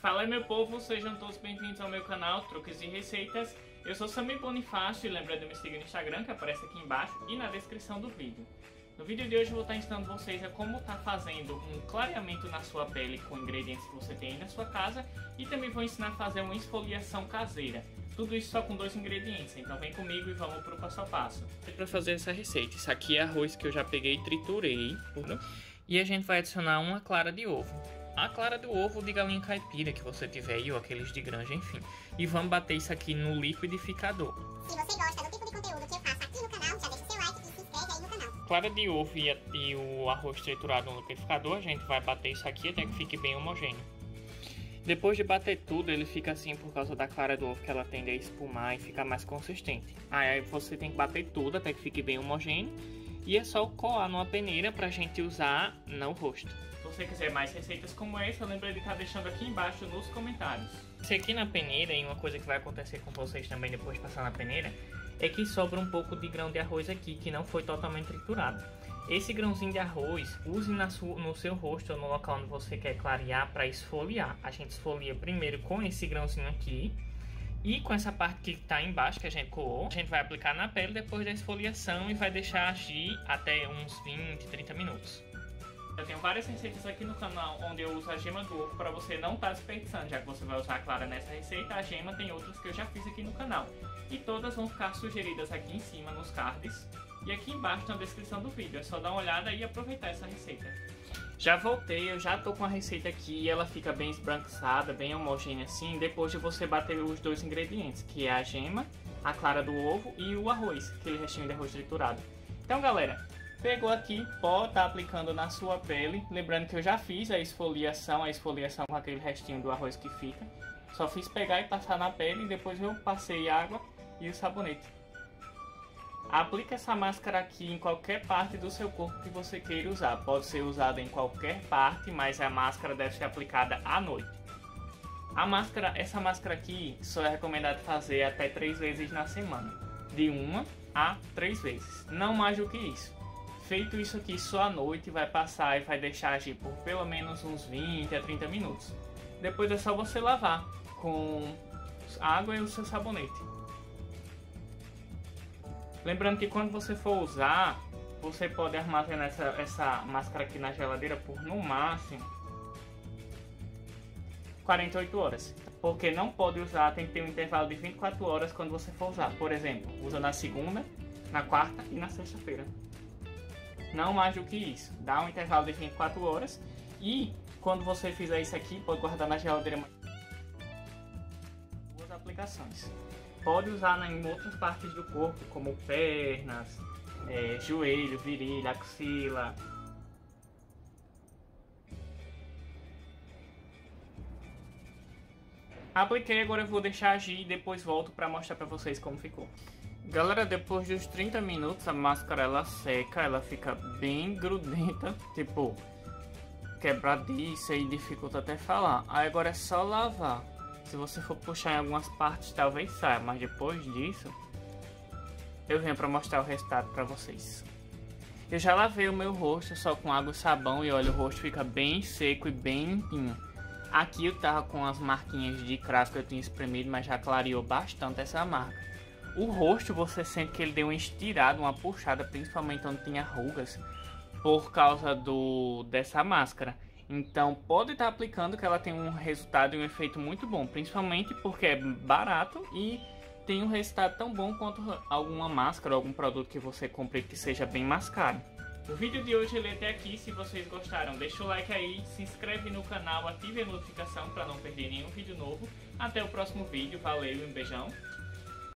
Fala meu povo, sejam todos bem-vindos ao meu canal Truques e Receitas. Eu sou Samir Bonifácio e lembra de me seguir no Instagram que aparece aqui embaixo e na descrição do vídeo. No vídeo de hoje eu vou estar ensinando vocês a como estar tá fazendo um clareamento na sua pele com ingredientes que você tem aí na sua casa e também vou ensinar a fazer uma esfoliação caseira. Tudo isso só com dois ingredientes, então vem comigo e vamos para o passo a passo. Para fazer essa receita, isso aqui é arroz que eu já peguei e triturei. E a gente vai adicionar uma clara de ovo a clara do ovo de galinha caipira que você tiver aí, ou aqueles de granja, enfim. E vamos bater isso aqui no liquidificador. Se você gosta do tipo de conteúdo que eu faço aqui no canal, já deixa seu like e se inscreve aí no canal. Clara de ovo e, e o arroz triturado no liquidificador, a gente vai bater isso aqui até que fique bem homogêneo. Depois de bater tudo, ele fica assim por causa da clara do ovo que ela tende a espumar e ficar mais consistente. Aí você tem que bater tudo até que fique bem homogêneo. E é só colar numa peneira pra gente usar no rosto. Se você quiser mais receitas como essa, lembra de estar deixando aqui embaixo nos comentários. Se aqui na peneira, e uma coisa que vai acontecer com vocês também depois de passar na peneira, é que sobra um pouco de grão de arroz aqui que não foi totalmente triturado. Esse grãozinho de arroz, use na sua, no seu rosto ou no local onde você quer clarear para esfoliar. A gente esfolia primeiro com esse grãozinho aqui e com essa parte que está embaixo que a gente coou, a gente vai aplicar na pele depois da esfoliação e vai deixar agir até uns 20, 30 minutos. Eu tenho várias receitas aqui no canal onde eu uso a gema do ovo para você não estar tá desperdiçando, já que você vai usar a clara nessa receita, a gema tem outras que eu já fiz aqui no canal. E todas vão ficar sugeridas aqui em cima nos cards e aqui embaixo na descrição do vídeo. É só dar uma olhada e aproveitar essa receita. Já voltei, eu já tô com a receita aqui e ela fica bem esbranquiçada, bem homogênea assim, depois de você bater os dois ingredientes, que é a gema, a clara do ovo e o arroz, aquele restinho de arroz triturado. Então galera, pegou aqui, pode tá aplicando na sua pele, lembrando que eu já fiz a esfoliação, a esfoliação com aquele restinho do arroz que fica. Só fiz pegar e passar na pele e depois eu passei água e o sabonete. Aplique essa máscara aqui em qualquer parte do seu corpo que você queira usar. Pode ser usada em qualquer parte, mas a máscara deve ser aplicada à noite. A máscara, essa máscara aqui só é recomendado fazer até 3 vezes na semana. De uma a 3 vezes. Não mais do que isso. Feito isso aqui só à noite, vai passar e vai deixar agir por pelo menos uns 20 a 30 minutos. Depois é só você lavar com água e o seu sabonete. Lembrando que quando você for usar, você pode armazenar essa, essa máscara aqui na geladeira por no máximo 48 horas. Porque não pode usar, tem que ter um intervalo de 24 horas quando você for usar. Por exemplo, usa na segunda, na quarta e na sexta-feira. Não mais do que isso. Dá um intervalo de 24 horas e quando você fizer isso aqui, pode guardar na geladeira duas aplicações pode usar em outras partes do corpo, como pernas, é, joelho, virilha, axila. Apliquei, agora eu vou deixar agir e depois volto para mostrar para vocês como ficou. Galera, depois dos 30 minutos a máscara ela seca, ela fica bem grudenta, tipo quebradiça e dificulta até falar. Aí agora é só lavar. Se você for puxar em algumas partes, talvez saia, mas depois disso, eu venho para mostrar o resultado para vocês. Eu já lavei o meu rosto só com água e sabão e olha, o rosto fica bem seco e bem limpinho. Aqui eu tava com as marquinhas de cravo que eu tinha espremido, mas já clareou bastante essa marca. O rosto você sente que ele deu uma estirada, uma puxada, principalmente onde tinha rugas, por causa do dessa máscara. Então pode estar tá aplicando que ela tem um resultado e um efeito muito bom, principalmente porque é barato e tem um resultado tão bom quanto alguma máscara ou algum produto que você compre que seja bem mais caro. O vídeo de hoje ele é até aqui, se vocês gostaram deixa o like aí, se inscreve no canal, ative a notificação para não perder nenhum vídeo novo. Até o próximo vídeo, valeu e um beijão.